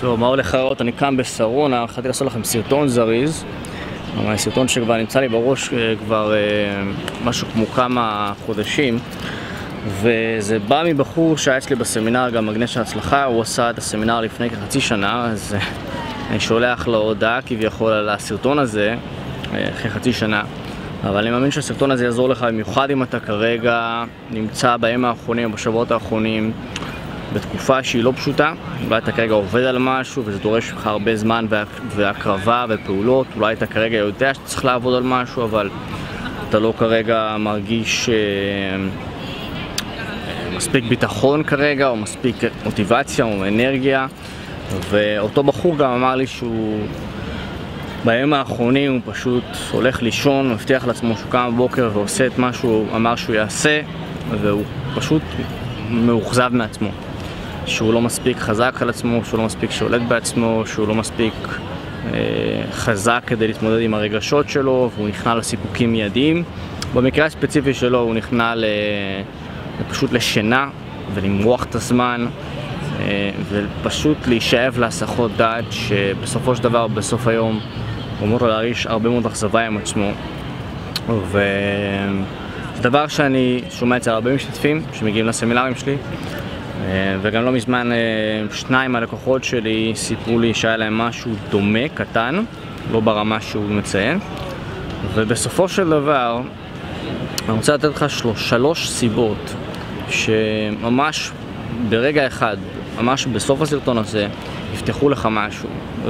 טוב, מה הולך לראות? אני קם בשרונה, החלטתי לעשות לכם סרטון זריז. סרטון שכבר נמצא לי בראש אה, כבר אה, משהו כמו כמה חודשים וזה בא מבחור שהיה אצלי בסמינר, גם מגנש ההצלחה, הוא עשה את הסמינר לפני כחצי שנה אז אה, אני שולח לו הודעה כביכול על הסרטון הזה אחרי חצי שנה אבל אני מאמין שהסרטון הזה יעזור לך במיוחד אם אתה כרגע נמצא בימים האחרונים, בשבועות האחרונים בתקופה שהיא לא פשוטה, אולי אתה כרגע עובד על משהו וזה דורש ממך הרבה זמן והקרבה ופעולות, אולי אתה כרגע יודע שאתה צריך לעבוד על משהו אבל אתה לא כרגע מרגיש אה, מספיק ביטחון כרגע או מספיק מוטיבציה או אנרגיה. ואותו בחור גם אמר לי שהוא בימים האחרונים הוא פשוט הולך לישון, מבטיח לעצמו שהוא קם בבוקר ועושה את מה שהוא אמר שהוא יעשה והוא פשוט מאוכזב מעצמו שהוא לא מספיק חזק על עצמו, שהוא לא מספיק שולט בעצמו, שהוא לא מספיק אה, חזק כדי להתמודד עם הרגשות שלו והוא נכנע לסיפוקים מיידיים. במקרה הספציפי שלו הוא נכנע ל... פשוט לשינה ולמרוח את הזמן אה, ופשוט להישאב להסחות דעת שבסופו של דבר, בסוף היום, הוא אמור להרגיש הרבה מאוד אכזבה עם עצמו וזה דבר שאני שומע אצל הרבה משתתפים שמגיעים לסמינרים שלי אה, וגם לא מזמן אה, שניים מהלקוחות שלי סיפרו לי שהיה להם משהו דומה, קטן, לא ברמה שהוא מציין. ובסופו של דבר אני רוצה לתת לך שלוש, שלוש סיבות שממש ברגע אחד, ממש בסוף הסרטון הזה, יפתחו לך משהו.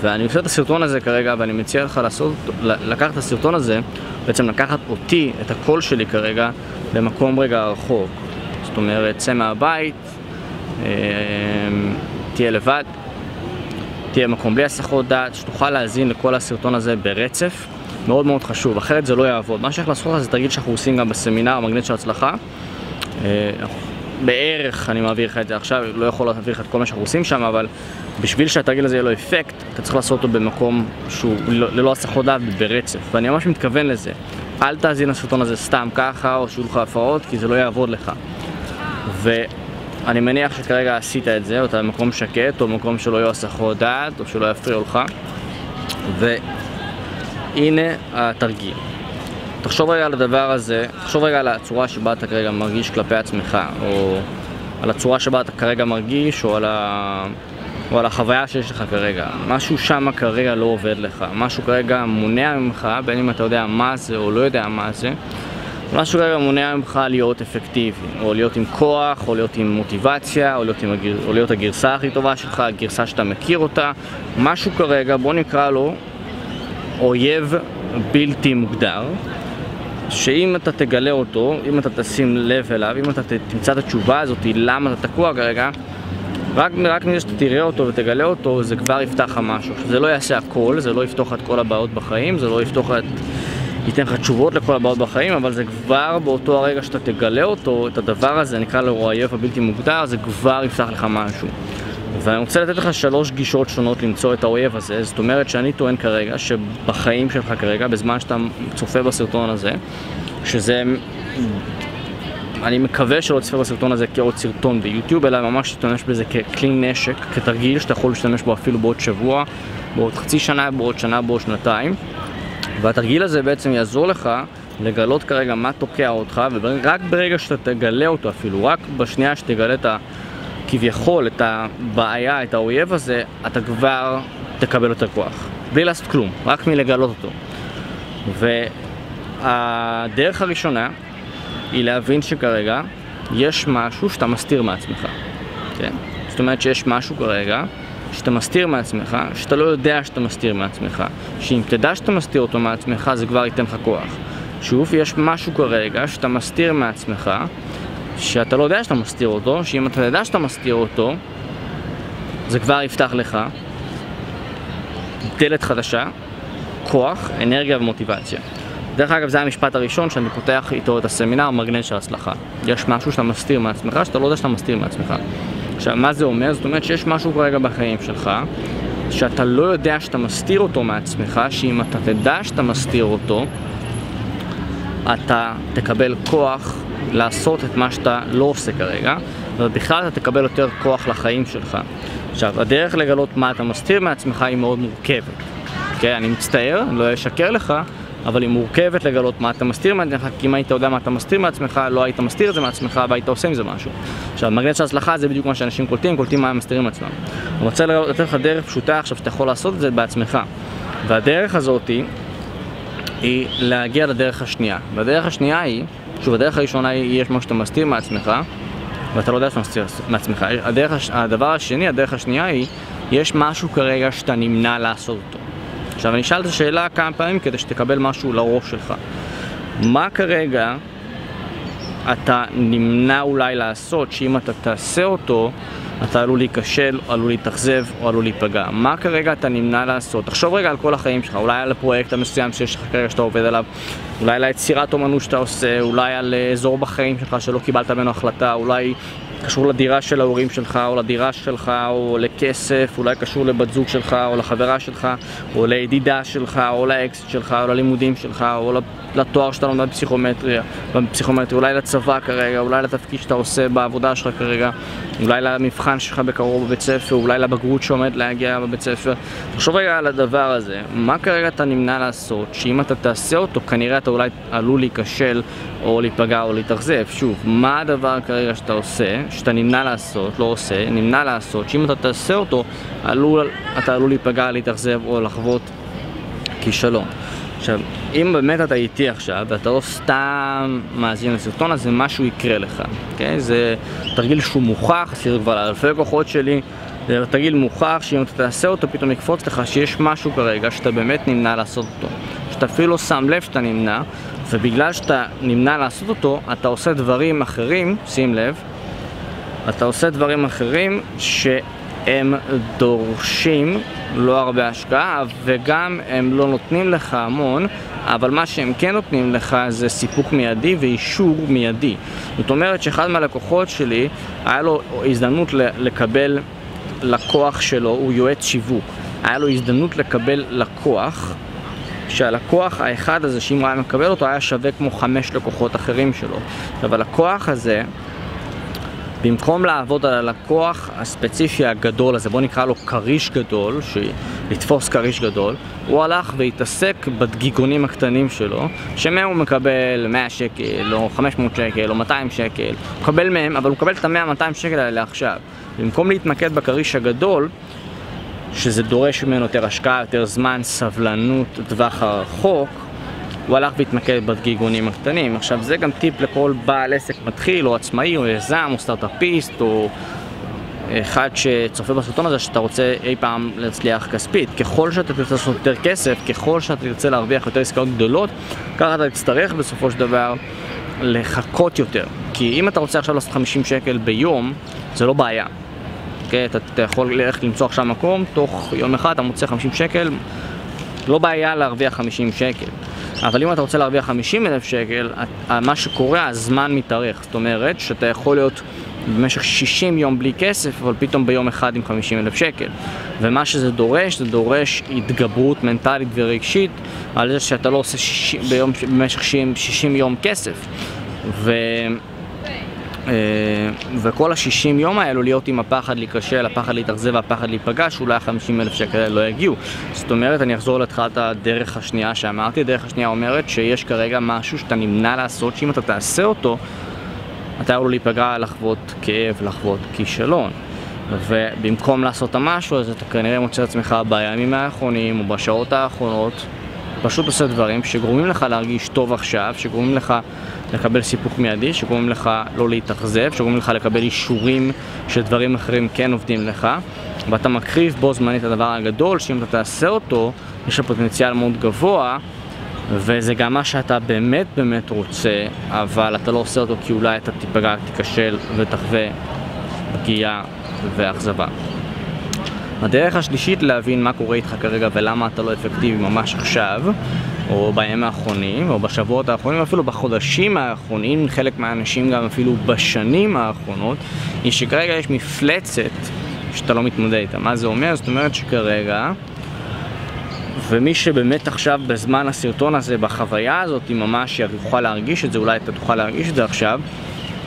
ואני עושה את הסרטון הזה כרגע ואני מציע לך לעשות, לקחת את הסרטון הזה, בעצם לקחת אותי, את הקול שלי כרגע, למקום רגע רחוק. זאת אומרת, צא מהבית, תהיה לבד, תהיה מקום בלי הסחות דעת, שתוכל להאזין לכל הסרטון הזה ברצף, מאוד מאוד חשוב, אחרת זה לא יעבוד. מה שצריך לעשות זה תרגיל שאנחנו עושים גם בסמינר המגנט של הצלחה. אה, בערך אני מעביר לך את זה עכשיו, לא יכול להעביר לך את כל מה שאנחנו עושים שם, אבל בשביל שהתרגיל הזה יהיה לו אפקט, אתה צריך לעשות אותו במקום שהוא לא, ללא הסחות דעת ברצף, ואני ממש מתכוון לזה. אל תאזין לסרטון הזה סתם ככה, או שיהיו לך הפרעות, כי זה לא יעבוד לך. ו... אני מניח שכרגע עשית את זה, או אתה במקום שקט, או במקום שלא יהיו הסחות דעת, או שלא יפריעו לך. והנה התרגיל. תחשוב רגע על הדבר הזה, תחשוב רגע על הצורה שבה אתה כרגע מרגיש כלפי עצמך, או על הצורה שבה אתה כרגע מרגיש, או על, ה... או על החוויה שיש לך כרגע. משהו שם כרגע לא עובד לך, משהו כרגע מונע ממך, בין אם אתה יודע מה זה או לא יודע מה זה. משהו כרגע מונע ממך להיות אפקטיבי, או להיות עם כוח, או להיות עם מוטיבציה, או להיות, עם הגר... או להיות הגרסה הכי טובה שלך, הגרסה שאתה מכיר אותה, משהו כרגע, בוא נקרא לו אויב בלתי מוגדר, שאם אתה תגלה אותו, אם אתה תשים לב אליו, אם אתה תמצא את התשובה הזאת, למה אתה תקוע כרגע, רק, רק מזה שאתה תראה אותו ותגלה אותו, זה כבר יפתח לך משהו. זה לא יעשה הכל, זה לא יפתוח את כל הבעיות בחיים, זה לא יפתוח את... ייתן לך תשובות לכל הבעיות בחיים, אבל זה כבר באותו הרגע שאתה תגלה אותו, את הדבר הזה, נקרא לו האויב הבלתי מוגדר, זה כבר יפתח לך משהו. ואני רוצה לתת לך שלוש גישות שונות למצוא את האויב הזה, זאת אומרת שאני טוען כרגע שבחיים שלך כרגע, בזמן שאתה צופה בסרטון הזה, שזה... אני מקווה שלא תצפה בסרטון הזה כעוד סרטון ביוטיוב, אלא ממש תשתמש בזה ככלי נשק, כתרגיל שאתה יכול להשתמש בו אפילו בעוד שבוע, בעוד חצי שנה, בעוד שנה, בעוד שנתיים. והתרגיל הזה בעצם יעזור לך לגלות כרגע מה תוקע אותך, ורק ברגע שאתה תגלה אותו אפילו, רק בשנייה שתגלה את ה... כביכול את הבעיה, את האויב הזה, אתה כבר תקבל יותר כוח. בלי לעשות כלום, רק מלגלות אותו. והדרך הראשונה היא להבין שכרגע יש משהו שאתה מסתיר מעצמך. כן? זאת אומרת שיש משהו כרגע שאתה מסתיר מעצמך, שאתה לא יודע שאתה מסתיר מעצמך, שאם תדע שאתה מסתיר אותו מעצמך זה כבר ייתן לך כוח. שוב, יש משהו כרגע שאתה מסתיר מעצמך, שאתה לא יודע שאתה מסתיר אותו, שאם אתה יודע שאתה מסתיר אותו, זה כבר יפתח לך דלת חדשה, כוח, אנרגיה ומוטיבציה. דרך אגב, זה המשפט הראשון שאני פותח איתו את הסמינר מגנט של הצלחה. יש משהו שאתה מסתיר מעצמך, שאתה לא יודע שאתה מסתיר מעצמך. עכשיו, מה זה אומר? זאת אומרת שיש משהו כרגע בחיים שלך, שאתה לא יודע שאתה מסתיר אותו מעצמך, שאם אתה תדע שאתה מסתיר אותו, אתה תקבל כוח לעשות את מה שאתה לא עושה כרגע, ובכלל אתה תקבל יותר כוח לחיים שלך. עכשיו, הדרך לגלות מה אתה מסתיר מעצמך היא מאוד מורכבת. כן, אני מצטער, אני לא אשקר לך, אבל היא מורכבת לגלות מה אתה מסתיר מעצמך, כי אם היית יודע מה אתה מסתיר מעצמך, לא היית מסתיר את זה מעצמך והיית עושה עם זה משהו. עכשיו, מגנט של הצלחה זה בדיוק מה שאנשים קולטים, קולטים מה הם מסתירים מעצמם. אני רוצה לתת לך דרך פשוטה עכשיו שאתה יכול לעשות את זה בעצמך. והדרך הזאת היא להגיע לדרך השנייה. והדרך השנייה היא, שוב, הדרך הראשונה היא יש משהו שאתה מסתיר מעצמך, ואתה לא יודע שאתה מסתיר מעצמך. הדרך, הדבר השני, הדרך השנייה היא, יש משהו כרגע שאתה נמנע לעשות אותו. עכשיו אני אשאל את השאלה כמה פעמים כדי שתקבל משהו לראש שלך. מה כרגע אתה נמנע אולי לעשות, שאם אתה תעשה אותו, אתה עלול להיכשל, עלול להתאכזב, או עלול להיפגע. מה כרגע אתה נמנע לעשות? תחשוב רגע על כל החיים שלך, אולי על הפרויקט המסוים שיש לך כרגע שאתה עובד עליו, אולי על היצירת אומנות שאתה עושה, אולי על אזור בחיים שלך שלא קיבלת ממנו החלטה, אולי קשור לדירה של ההורים שלך, או לדירה שלך, או לכסף, אולי קשור לבת זוג שלך, או לחברה שלך, או לידידה שלך, או לאקסט שלך, או ללימודים שלך, או לתואר שאתה לומד בפסיכומטריה, בפסיכומטריה, אולי לצבא כרגע, אולי לתפקיד שאתה עושה בעבודה שלך כרגע, אולי למבחן שלך בקרוב בבית ספר, אולי לבגרות שעומד להגיע בבית ספר. תחשוב רגע על הדבר הזה, מה כרגע אתה נמנע לעשות, שאם אתה תעשה אותו, כנראה אתה אולי עלול להיכשל, או להיפגע, או להתאכזב. שוב, מה הדבר כרגע שאתה עושה, שאתה נמנע לעשות, לא עושה, נמנע לעשות, שאם אתה תעשה אותו, עלול, אתה עלול להיפגע, להתאכזב, או לחוות כישלון. עכשיו, אם באמת אתה איתי עכשיו, ואתה לא סתם מאזין לסרטון הזה, משהו יקרה לך, אוקיי? זה תרגיל שהוא מוכח, עשיתי כבר לאלפי כוחות שלי, זה תרגיל מוכח שאם אתה תעשה אותו, פתאום יקפוץ לך שיש משהו כרגע שאתה באמת נמנע לעשות אותו. שאתה אפילו לא שם לב שאתה נמנע, ובגלל שאתה נמנע לעשות אותו, אתה עושה דברים אחרים, שים לב, אתה עושה דברים אחרים שהם דורשים לא הרבה השקעה וגם הם לא נותנים לך המון אבל מה שהם כן נותנים לך זה סיפוק מיידי ואישור מיידי זאת אומרת שאחד מהלקוחות שלי היה לו הזדמנות לקבל לקוח שלו, הוא יועץ שיווק היה לו הזדמנות לקבל לקוח שהלקוח האחד הזה, שאם הוא היה מקבל אותו, היה שווה כמו חמש לקוחות אחרים שלו. עכשיו הלקוח הזה במקום לעבוד על הלקוח הספציפי הגדול הזה, בוא נקרא לו כריש גדול, לתפוס כריש גדול, הוא הלך והתעסק בדגיגונים הקטנים שלו, שמהם הוא מקבל 100 שקל, או 500 שקל, או 200 שקל, הוא מקבל מהם, אבל הוא מקבל את ה-100-200 שקל האלה עכשיו. במקום להתמקד בכריש הגדול, שזה דורש ממנו יותר השקעה, יותר זמן, סבלנות, טווח הרחוק, הוא הלך והתמקד בגיגונים הקטנים. עכשיו זה גם טיפ לכל בעל עסק מתחיל, או עצמאי, או יזם, או סטארט-אפיסט, או אחד שצופה בסרטון הזה שאתה רוצה אי פעם להצליח כספית. ככל שאתה תרצה לעשות יותר כסף, ככל שאתה תרצה להרוויח יותר עסקאות גדולות, ככה אתה תצטרך בסופו של דבר לחכות יותר. כי אם אתה רוצה עכשיו לעשות 50 שקל ביום, זה לא בעיה. Okay, אוקיי? אתה, אתה יכול ללכת למצוא עכשיו מקום, תוך יום אחד אתה מוצא 50 שקל, לא בעיה להרוויח 50 שקל. אבל אם אתה רוצה להרוויח 50 אלף שקל, מה שקורה, הזמן מתארך. זאת אומרת שאתה יכול להיות במשך 60 יום בלי כסף, אבל פתאום ביום אחד עם 50 אלף שקל. ומה שזה דורש, זה דורש התגברות מנטלית ורגשית על זה שאתה לא עושה 60, ביום, במשך 60, 60 יום כסף. ו... אה, וכל ה-60 יום האלו להיות עם הפחד להיכשל, הפחד להתאכזב והפחד להיפגע, שאולי ה-50 אלף שקל האלה לא יגיעו. זאת אומרת, אני אחזור לתחילת הדרך השנייה שאמרתי, הדרך השנייה אומרת שיש כרגע משהו שאתה נמנע לעשות, שאם אתה תעשה אותו, אתה יכול להיפגע, לחוות כאב, לחוות כישלון. ובמקום לעשות את המשהו הזה, אתה כנראה מוצא את עצמך בימים האחרונים או בשעות האחרונות, פשוט עושה דברים שגורמים לך להרגיש טוב עכשיו, שגורמים לך לקבל סיפוק מיידי, שגורמים לך לא להתאכזב, שגורמים לך לקבל אישורים שדברים אחרים כן עובדים לך, ואתה מקריב בו זמנית הדבר הגדול, שאם אתה תעשה אותו, יש לו פוטנציאל מאוד גבוה, וזה גם מה שאתה באמת באמת רוצה, אבל אתה לא עושה אותו כי אולי אתה תיפגע, תיכשל ותחווה פגיעה ואכזבה. הדרך השלישית להבין מה קורה איתך כרגע ולמה אתה לא אפקטיבי ממש עכשיו או בימים האחרונים, או בשבועות האחרונים, אפילו בחודשים האחרונים, חלק מהאנשים גם אפילו בשנים האחרונות, היא שכרגע יש מפלצת שאתה לא מתמודד איתה. מה זה אומר? זאת אומרת שכרגע, ומי שבאמת עכשיו בזמן הסרטון הזה, בחוויה הזאת, ממש יוכל להרגיש את זה, אולי אתה תוכל להרגיש את זה עכשיו,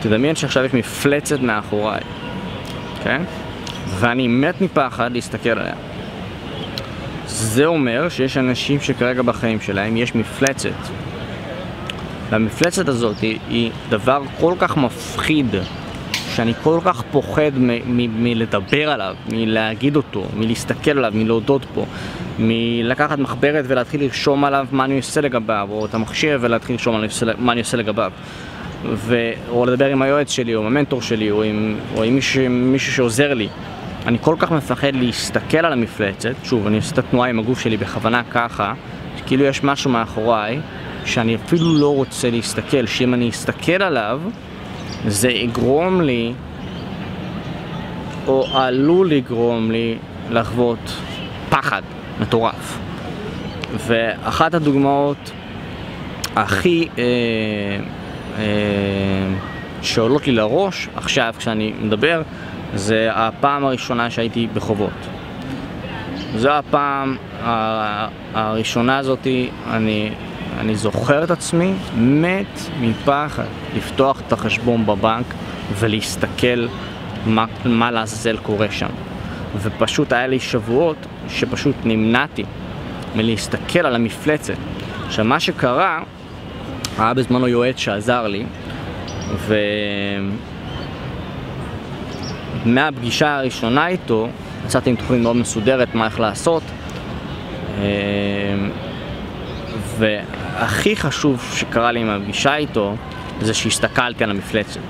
תדמיין שעכשיו יש מפלצת מאחוריי, כן? ואני מת מפחד להסתכל עליה. זה אומר שיש אנשים שכרגע בחיים שלהם יש מפלצת. והמפלצת הזאת היא, היא דבר כל כך מפחיד, שאני כל כך פוחד מלדבר עליו, מלהגיד אותו, מלהסתכל עליו, מלהודות בו, מלקחת מחברת ולהתחיל לרשום עליו מה אני עושה לגביו, או את המכשיר ולהתחיל לרשום עליו מה אני עושה לגביו. ו... או לדבר עם היועץ שלי, או עם המנטור שלי, או עם, או עם מישהו, מישהו שעוזר לי. אני כל כך מפחד להסתכל על המפלצת, שוב, אני עושה את התנועה עם הגוף שלי בכוונה ככה, כאילו יש משהו מאחוריי, שאני אפילו לא רוצה להסתכל, שאם אני אסתכל עליו, זה יגרום לי, או עלול לגרום לי, לחוות פחד מטורף. ואחת הדוגמאות הכי אה, אה, שעולות לי לראש עכשיו כשאני מדבר, זה הפעם הראשונה שהייתי בחובות. זו הפעם הראשונה הזאתי, אני אני זוכר את עצמי מת מפחד לפתוח את החשבון בבנק ולהסתכל מה, מה לעזאזל קורה שם. ופשוט היה לי שבועות שפשוט נמנעתי מלהסתכל על המפלצת. עכשיו מה שקרה, היה בזמנו יועץ שעזר לי, ומהפגישה הראשונה איתו יצאתי עם תוכנית מאוד מסודרת מה איך לעשות. אה, והכי חשוב שקרה לי עם הפגישה איתו, זה שהסתכלתי על המפלצת.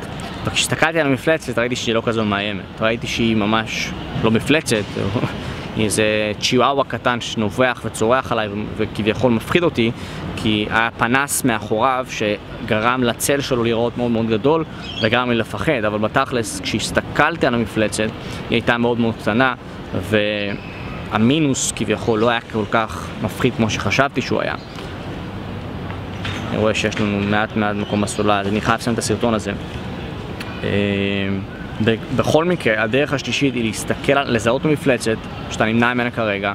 וכשהסתכלתי על המפלצת ראיתי שהיא לא כזו מאיימת. ראיתי שהיא ממש לא מפלצת, איזה צ'יוואווה קטן שנובח וצורח עליי וכביכול מפחיד אותי, כי היה פנס מאחוריו שגרם לצל שלו לראות מאוד מאוד גדול וגרם לי לפחד, אבל בתכלס כשהסתכלתי על המפלצת היא הייתה מאוד מאוד קטנה והמינוס כביכול לא היה כל כך מפחיד כמו שחשבתי שהוא היה. אני רואה שיש לנו מעט מעט מקום בסוללה, אז אני חייב לסיים את הסרטון הזה. בכל מקרה, הדרך השלישית היא להסתכל, לזהות מפלצת, שאתה נמנע ממנה כרגע,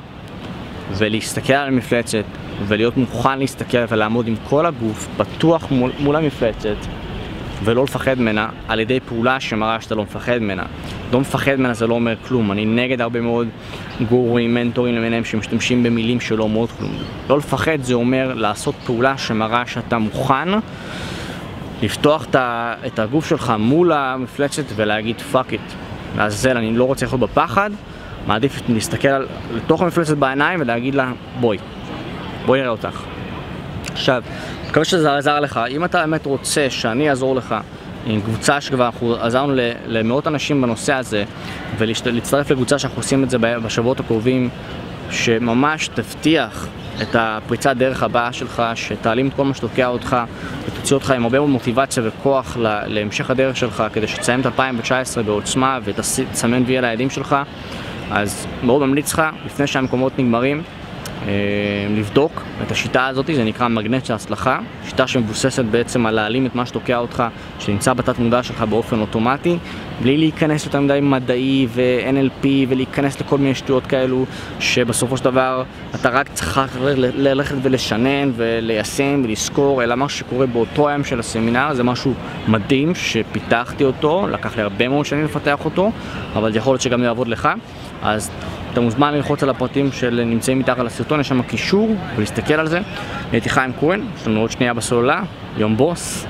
ולהסתכל על המפלצת, ולהיות מוכן להסתכל ולעמוד עם כל הגוף פתוח מול, מול המפלצת, ולא לפחד ממנה על ידי פעולה שמראה שאתה לא מפחד ממנה. לא מפחד ממנה זה לא אומר כלום, אני נגד הרבה מאוד גורים, מנטורים למיניהם שמשתמשים במילים שלא אומרות כלום. לא לפחד זה אומר לעשות פעולה שמראה שאתה מוכן לפתוח את הגוף שלך מול המפלצת ולהגיד fuck it, לעזאזל, אני לא רוצה לאכול בפחד, מעדיף להסתכל על, לתוך המפלצת בעיניים ולהגיד לה בואי, בואי נראה אותך. עכשיו, מקווה שזה עזר לך, אם אתה באמת רוצה שאני אעזור לך עם קבוצה שכבר אנחנו עזרנו למאות אנשים בנושא הזה ולהצטרף לקבוצה שאנחנו עושים את זה בשבועות הקרובים שממש תבטיח את הפריצת דרך הבאה שלך, שתעלים את כל מה שתוקע אותך ותוציא אותך עם הרבה מאוד מוטיבציה וכוח להמשך הדרך שלך כדי שתסיים את 2019 בעוצמה ותסמן וי על היעדים שלך אז מאוד ממליץ לך, לפני שהמקומות נגמרים, לבדוק את השיטה הזאת, זה נקרא מגנט של הצלחה, שיטה שמבוססת בעצם על להעלים את מה שתוקע אותך, שנמצא בתת מודע שלך באופן אוטומטי, בלי להיכנס יותר מדי מדעי ו-NLP ולהיכנס לכל מיני שטויות כאלו, שבסופו של דבר אתה רק צריך ללכת ולשנן וליישם ולזכור, אלא מה שקורה באותו היום של הסמינר זה משהו מדהים שפיתחתי אותו, לקח לי הרבה מאוד שנים לפתח אותו, אבל יכול להיות שגם יעבוד לך, אז אתה מוזמן ללחוץ על הפרטים שנמצאים מתחת לסרטון, יש שם קישור ולהסתכל על זה. הייתי חיים כהן, יש לנו עוד שנייה בסוללה, יום בוס,